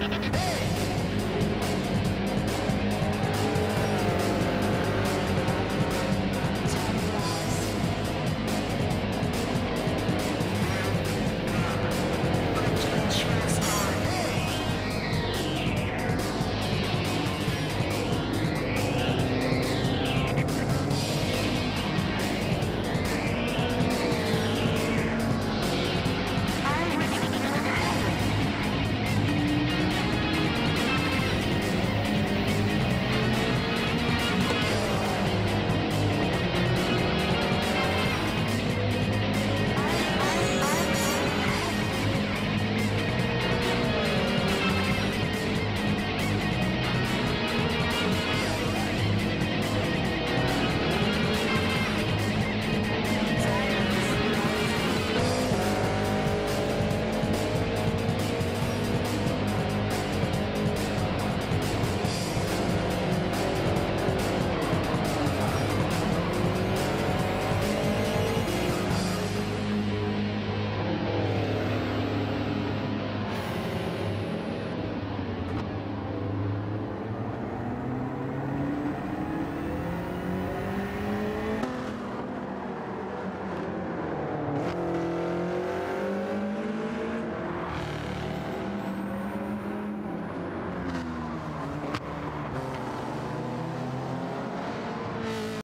Hey!